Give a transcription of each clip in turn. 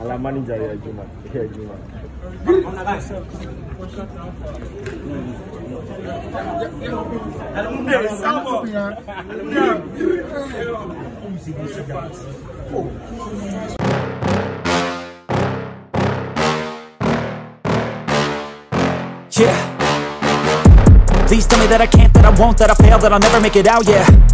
ala manager ya Juma ya Juma Yeah. Please tell me that I can't, that I won't, that I fail, that I'll never make it out, yeah.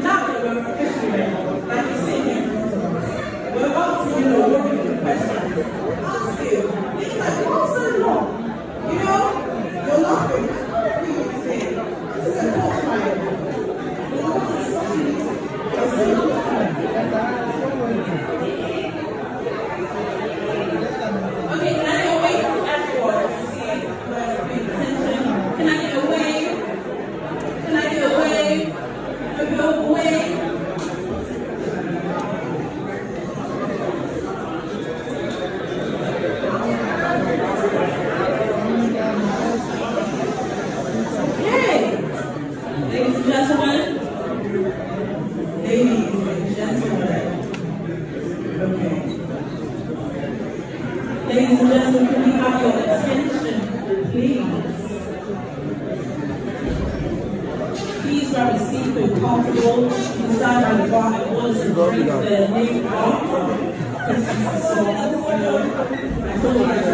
party? Now that we're officially ready, like you see here in front of us, we're about to, you know, look at the questions. Ask you. It's like, what's so long? You know, you're laughing. What do you say? This is a talk time. You know, this is such an easy Okay, can I get away from everyone to see where's the big attention? Can I get away? Can I get away? Can I go away? Okay. Ladies and gentlemen. Ladies and gentlemen. Okay. Ladies and gentlemen, can we have your attention, please? Please grab a seat, feel comfortable. You can stand by the bar and order some drinks. Their name are. So, you know, I feel like I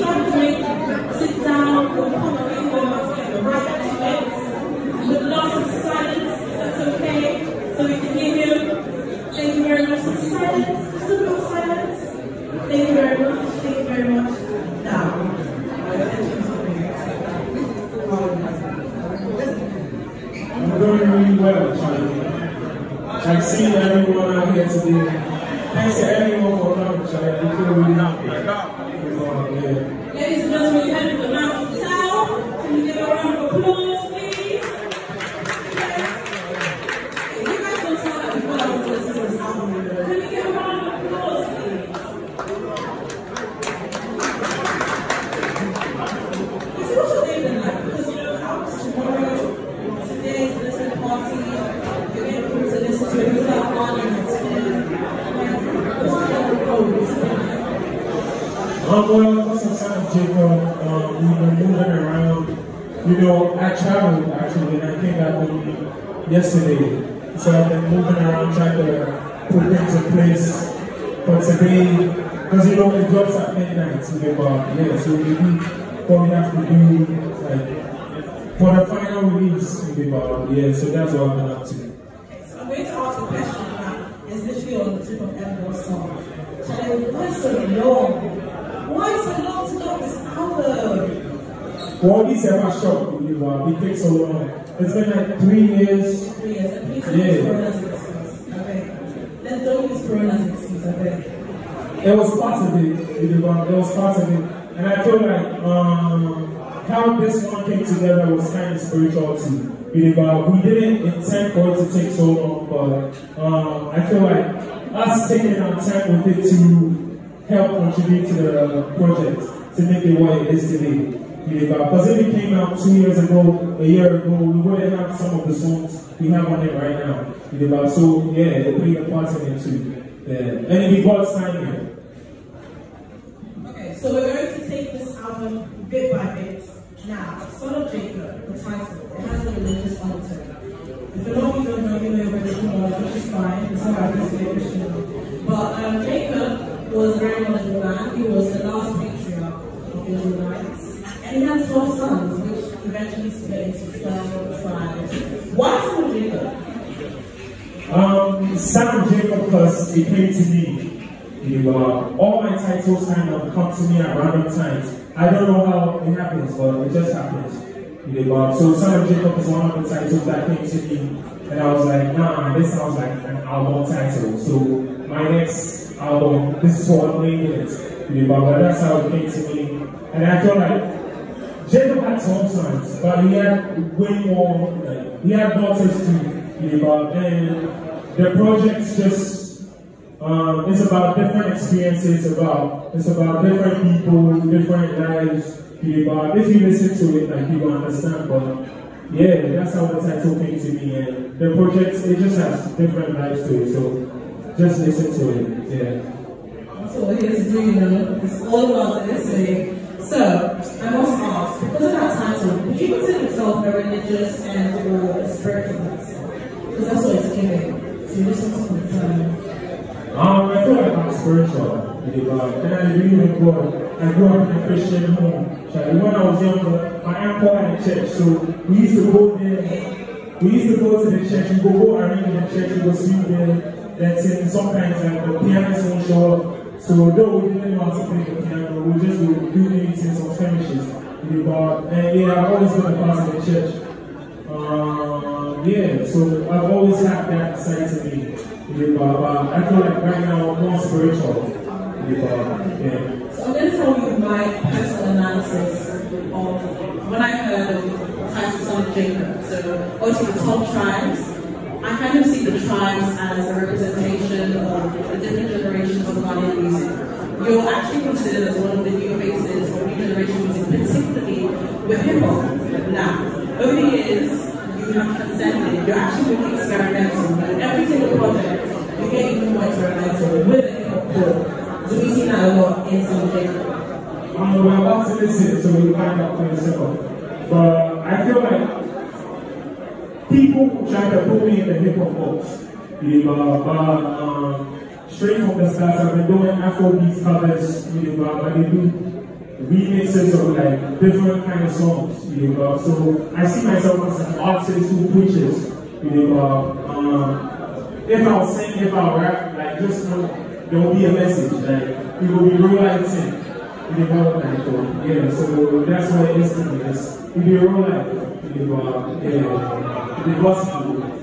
don't drink, sit down, or come from us, get the right to With lots of silence, that's okay, so we can you. Thank you very much just a little silence. Thank you very much. Thank you very much. Now, my attention to please. anyone for coming, Charlie. I feel really happy. Yeah. Ladies and gentlemen, you had the mouth of South. Can you give a round of applause, please? Yes. You guys don't sound like people that want to listen to this album. Can you give a round of applause, please? You see, what's your day been like? Because you know how tomorrow, today's listening party, you're getting people to listen to it. You feel like one and it's What's the road? What's the Um, well, what's up, son of Jacob? Um, we've been moving around. You know, I traveled actually, and I came back only yesterday. So I've been moving around trying to put things in place for today. Because you know, it drops at midnight. So, uh, yeah, so maybe what we have to do, like, for the final release, uh, yeah, so that's what I've been up to. So I'm going to ask a question that is literally on the tip of everyone's tongue. Charlie, why so long? Why so long to drop this album? All these ever shot, know, it takes so long. It's been like three years. Three years, and please don't Yeah. use Corona excuse. I beg. Then don't use Corona as excuse, I beg. It was part of it, you know, it was part of it. And I feel like um, how this one came together was kind of spiritual too. You know, we didn't intend for it to take so long, but um, I feel like us taking our time with it to help contribute to the project, to make it what it is today. You know, because it came out two years ago, a year ago, we wouldn't have some of the songs we have on it right now. You know, so yeah, it played a part in it too. Yeah. And it God's timing. Okay, so we're going to take this album bit by bit. Now, Son of Jacob, the title, it has a religious undertone. If you don't know, you know you're Christian, which is fine. It's not like to a Christian. But um, Jacob was very knowledgeable man. He was the last patriarch of the Israelites. And had 12 sons, which eventually split into 12 tribes. Why Son of Jacob? Um, of Jacob, because it came to me. You uh, all my titles kind of come to me at random times. I don't know how it happens, but it just happens. You know, uh, so of Jacob is one of the titles that came to me, and I was like, nah, this sounds like an album title. So my next album, this is what I'm naming it. You know, but that's how it came to me, and I feel like Jacob had 12 sons, but he had way more, like, he had daughters too. You know, and the project's just um, it's about different experiences, about it's about different people, different lives. You if you listen to it, like you will understand. But yeah, that's how the title came to me. And the project it just has different lives to it. So just listen to it. Yeah. That's what we're here to do, you know. It's all about listening. So, I must ask, because of that title, would you consider yourself a religious and or a spiritual person? Because that's what it's giving. So you just want to confirm. Um, I feel like I'm spiritual. And I believe in God. I grew up in a Christian home. So when I was younger, my uncle had a church, so we used to go there. We used to go to the church. We go go around in the church. We go sing there. That's it. Sometimes like the pianist won't show up. So though we didn't how to play the piano, we just would do meetings or skirmishes. You know, and yeah, I've always been a part of the church. Uh, yeah, so I've always had that side to me. You know, but I feel like right now I'm more spiritual. You know, yeah. So I'm going to tell you my personal analysis of when I heard of Title Son of Jacob. So obviously the 12 tribes. I kind of see the tribes as a representation of the different generations of Ghanaian music. You're actually considered as one of the new faces of new generation music, particularly with hip hop. Now, over the years, you have transcended. You're actually really experimental. And every single project, you get even more experimental with hip hop core. So we see that a lot in some Jacob. Um, we're about to listen, so we'll find out for yourself. But I feel like people try to box. You know, but um, straight from the start, I've been doing Afrobeat covers. You know, but I remixes of like different kind of songs. You know, so I see myself as an artist who preaches. You know, um, if I'll sing, if I'll rap, like just know there will be a message. Like it will be real life thing. You know, like, uh, yeah. So that's what it is to me. It's it will be real life. You know, uh, yeah, the gospel.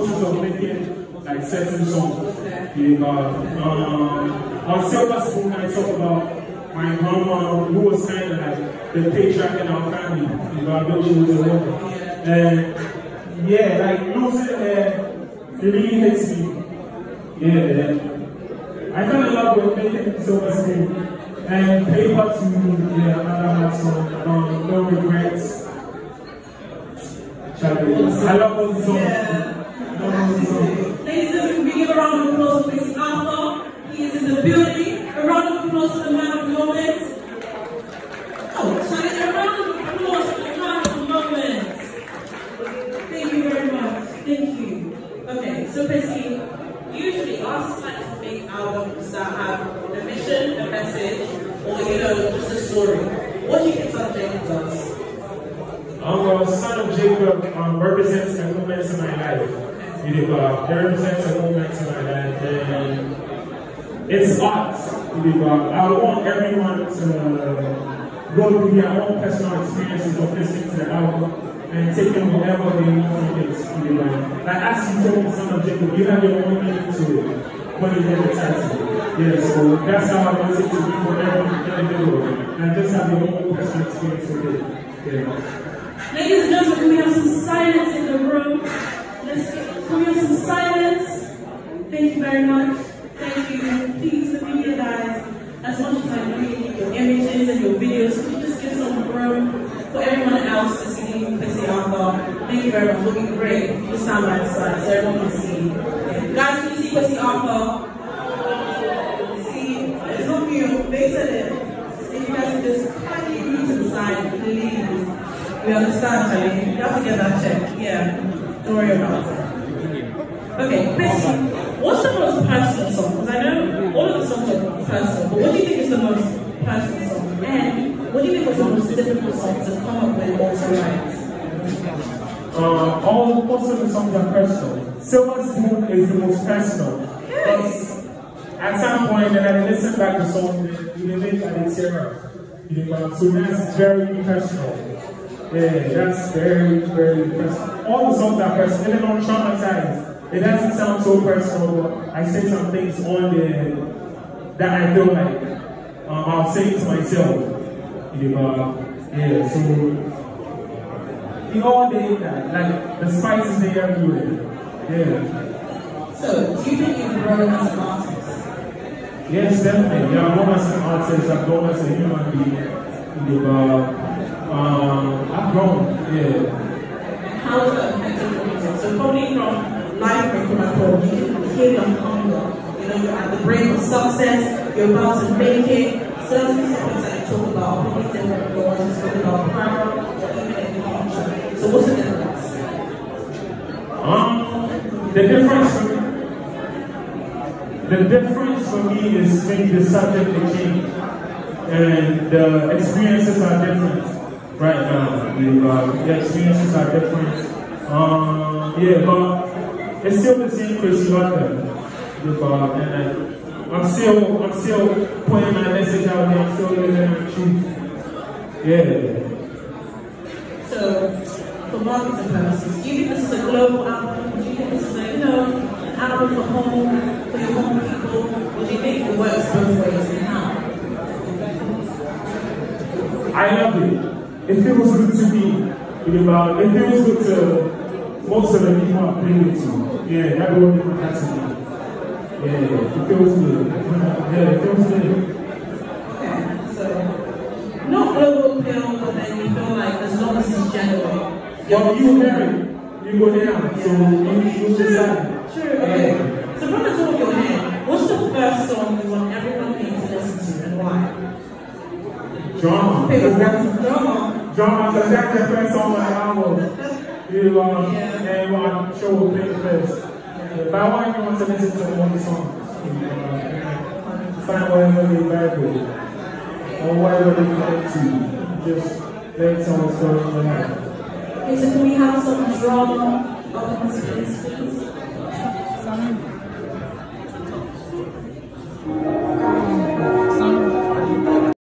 process of making like certain songs. Yeah, but, um, on Silver Spoon, I talk about my grandma who was kind of like the patriarch in our family. You know, I she was a woman. And yeah, like losing her, it really hits me. Yeah, I fell in love with making Silver Spoon. And paper to yeah, another song. Um, no regrets. I love the songs. Yeah. The. Ladies and gentlemen, we give a round of applause for Mr. Arthur. He is in the building. A round of applause for the man of the moment. Oh, round of applause the man of the. Thank you very much. Thank you. Okay, so basically, usually like to make albums that have a mission, a message, or you know, just a story. What do you think Son Jacob does? Um, well, Son of Jacob um, represents a moment in my life. You know, uh, represents a in my life. And it's art. You know, uh, I want everyone to go through their own personal experiences of listening to the album and taking whatever they want from it. You know, uh, like as you told me, Son of Jacob, you have your own meaning to it when you get the. Yeah, so that's how I want it to be for every individual. And just have your own personal experience with it. Yeah. Ladies and gentlemen, we have some silence in the room? Let's can some silence? Thank you very much. Thank you. Please, the media guys, as much as I read your images and your videos, could you just give some room for everyone else to see Kwesi Arthur? Thank you very much. Looking great. You stand by the side so everyone can see. Yeah. Guys, can you see Kwesi Arthur? See, it's not you. They said it. If you guys just kindly move to the side, please. We understand, Charlie. You have to get that checked. Yeah. Don't worry about it. Okay, Kwesi, what's the most personal song? Because I know all of the songs are personal, but what do you think is the most personal song? And what do you think was the most difficult song to come up with or to write? Uh, all most of the songs are personal. Silver Spoon is the most personal. Because at some point, when I listen back to the song, you make an Sarah. So that's very personal. Yeah, that's very, very personal. All the songs are personal, even on Traumatized. It doesn't sound so personal, but I say some things on there that I feel like um, I'll say to myself. You know, yeah, so the all day that, like the spices they everywhere. Yeah. So, do you think you've grown as an artist? Yes, definitely. Yeah, I've grown as an artist, I've grown as a human being. You know, um, I've grown, yeah. How has that affected your music? So, probably from Live from, you can hear your hunger. You know, you're at the brink of success, you're about to make it. Certain topics that you talk about are probably different ones you spoke about prior or even in the future. So, what's the difference? Um, the difference for the difference for me is maybe the subject they change and the experiences are different right now. The, uh, the experiences are different. Um, yeah, but it's still the same Chris London. Uh, and I'm still I'm still putting my message out there, I'm still living my truth. Yeah. So, for marketing purposes, do you think this is a global album? Do you think this is a, you know, an album for home, for your home people? Or do you think it works both ways and how? I love it. It feels good to me. You know, it feels good to most of the people I play with to. Yeah, everyone has to me. Yeah, it feels good. Yeah, it feels good. Okay, so, not global appeal, but then you feel like as long as it's genuine. Well, you married, you go down, so you, you decide. True, okay. So from the top of your head, what's the first song you want everyone here to listen to and why? Drama. Pick Because a that's, drama. Because that's the first song on the album. You, um, Yeah. and uh, show will play first. But I want everyone to listen to songs. You know, uh, find whatever they vibe with. Or whatever they connect to. Just let someone in your life. Okay, so can we have some drama up the please?